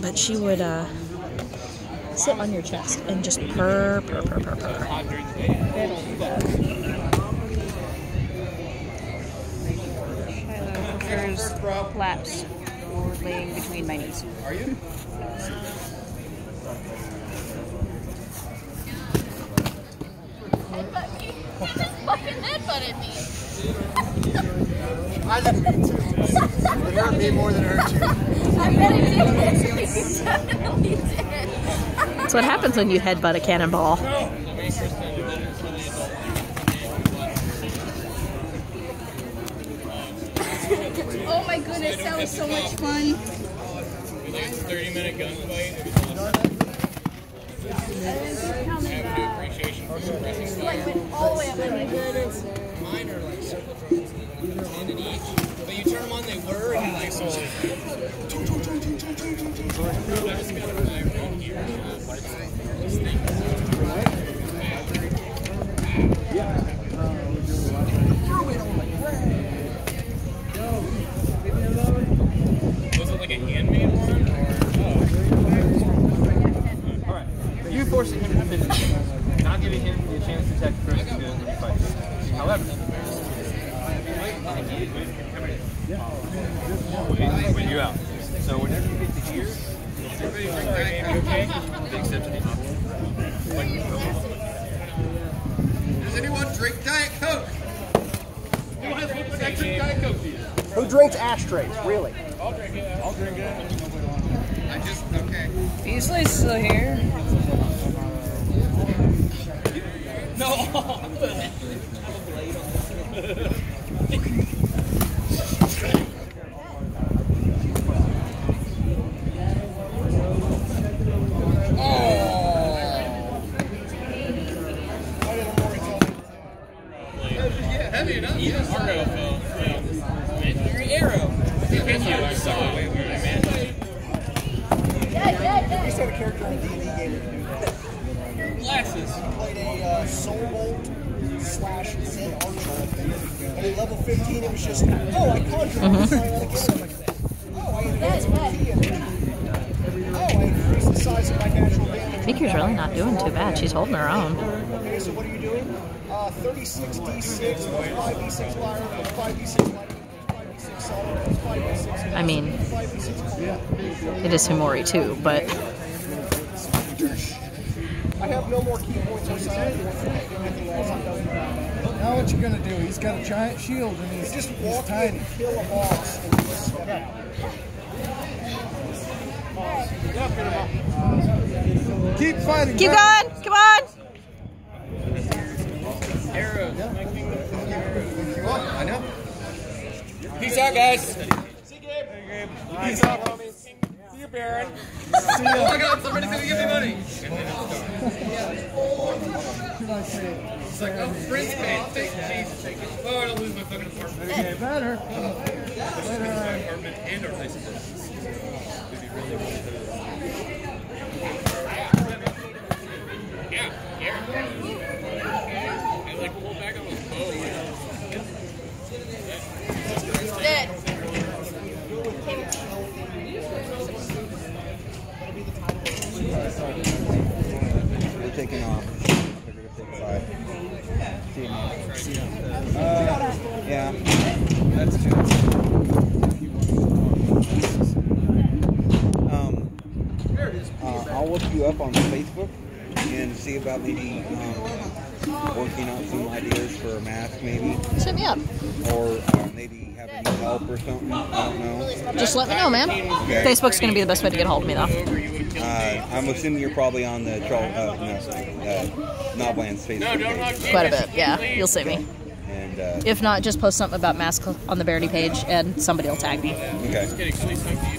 but she would uh, sit on your chest and just purr, purr, purr, purr, purr. Shiloh prefers laps or laying between my knees. Are you? fucking headbutted me. I didn't mean to. It hurt me more than it hurt you. I bet it did. It definitely did. That's what happens when you headbutt a cannonball. Oh my goodness, that was so much fun. 30 minute gunfight. Appreciation for Like went all the way up. Mine are like so. I just got a knife right here. This thing. Was it like a handmade one? Or, Alright. You forcing him to finish, not giving him the chance to attack first and then when fight. However, when you out. So whenever you get to here, except to the Does anyone drink Diet Coke? Who has what section Diet Coke do you? Who drinks ashtrays? Really? I'll drink it. I'll drink it. I just okay. Beasley's still here. Heavy enough. Even fell I saw it. A character in a D&D game. Glasses. Played a uh, Soul Bolt slash Zen Archer. And at level 15, it was just, oh, I conjured mm -hmm. Oh, I advanced my ki. Oh, I increased the size of my natural damage. Miki's really not doing too bad. She's holding her own. Okay, so what are you doing? Uh, 36 d6 plus 5 d6 fire plus 5 d6 lightning plus 5 d6 solid plus 5 d6. I mean, it is Hiimori too, but I have no more ki points or. Now what you gonna do? He's got a giant shield and he's Just he's tiny. and kill a boss. Keep fighting. keep going. Come on. Arrows. My kingdom from arrows. I know. Peace out, guys. Peace out, homies. See you, Baron. Oh my god, somebody's gonna give me money. It's like, oh, Prince paid. Thank Jesus. Thank you. Oh, I don't lose my fucking apartment. Okay, better. My apartment and our place of business. It'd be really, really good. Yeah, yeah. I like pull back on his bow. Dead. We're taking off. They're gonna take five. See you, man. Uh, yeah. That's two. Um, uh, I'll look you up on Facebook and see about maybe um, working out some ideas for a mask, maybe, Hit me up. or uh, maybe having you help or something. I don't know. Just let me know, man. Facebook's gonna be the best way to get a hold of me, though. Uh, I'm assuming you're probably on the troll, uh, no, uh, Knobland's Facebook page. Quite a bit, yeah. You'll see me. And uh, If not, just post something about mask on the Verity page, and somebody will tag me. okay.